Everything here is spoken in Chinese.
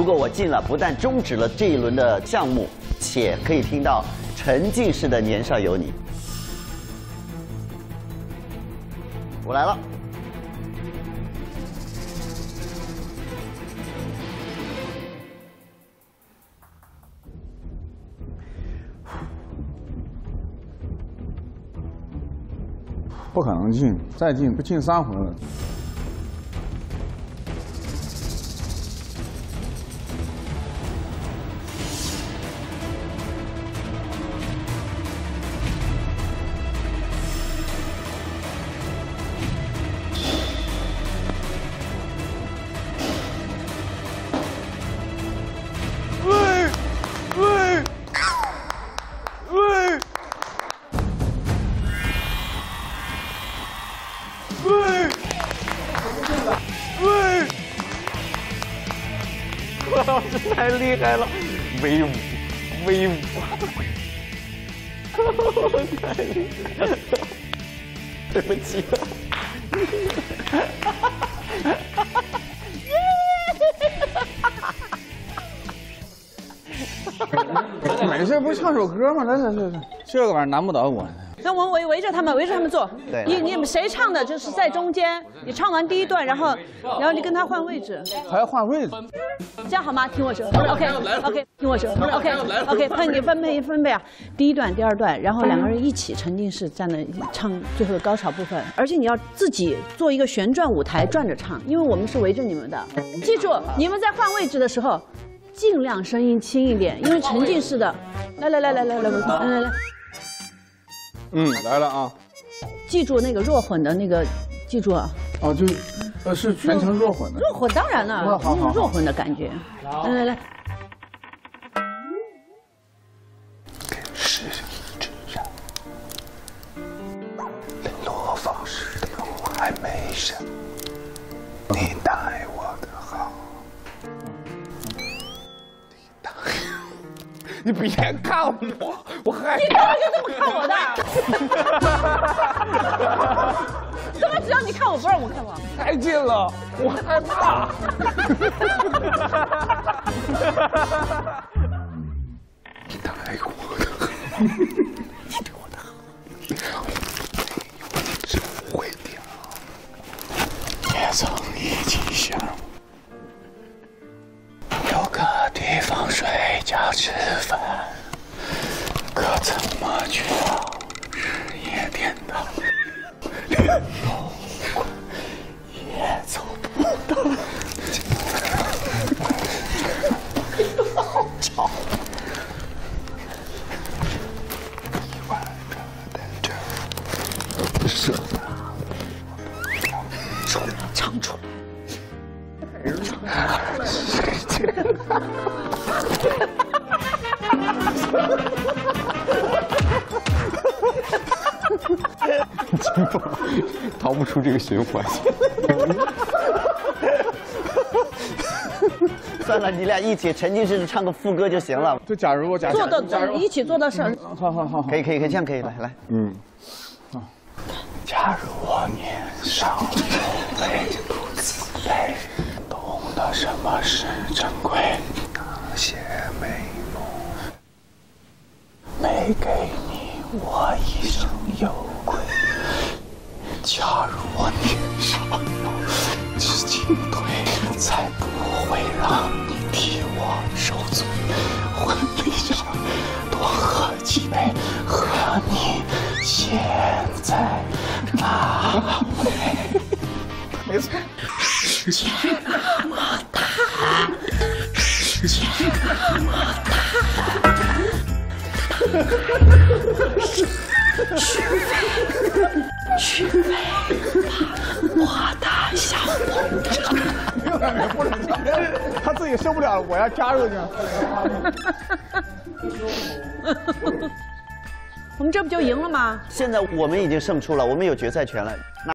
如果我进了，不但终止了这一轮的项目，且可以听到沉浸式的《年少有你》。我来了。不可能进，再进不进三回了。太厉害了，威武威武！太厉害了，对不起。没事，不是唱首歌吗？来来来来，这个玩意儿难不倒我。那我们围围着他们，围着他们坐。对。你你们谁唱的，就是在中间。你唱完第一段，然后，然后你跟他换位置。还要换位置？这样好吗？听我说。OK。OK。听我说。OK。OK。分你分配一分配啊，第一段、第二段，然后两个人一起沉浸式站在唱最后的高潮部分，而且你要自己做一个旋转舞台转着唱，因为我们是围着你们的。记住，你们在换位置的时候，尽量声音轻一点，因为沉浸式的。来来来来来来，来来来。嗯，来了啊。记住那个弱混的那个，记住啊，哦，就，呃，是全程弱混的。弱混当然了，好好好弱混的感觉。来来来，是一只羊，联络方式都还没删，你待你别看我，我害你干嘛就这么看我的？怎么只要你看我不让我看我？太近了，我害怕。吃饭，可怎么去到日夜颠倒，连楼管也走不到。好吵。一晚上在这儿舍不得唱出逃不出这个循环。算了，你俩一起沉浸式唱个副歌就行了。就假如我假做的假如一起做的事儿，好好好好可，以可以可以，这样可以来来。嗯，假如我年少有为不自卑，懂得什么是珍贵，那些美梦没给你，我一生有愧。假如我年少有知进退，才不会让你替我受罪。婚礼上多喝几杯，和你现在那位。没错，世界那 去飞，去飞吧，我的小鹏程。不能唱，他自己受不了，我要加入去。我们这不就赢了吗？现在我们已经胜出了，我们有决赛权了。那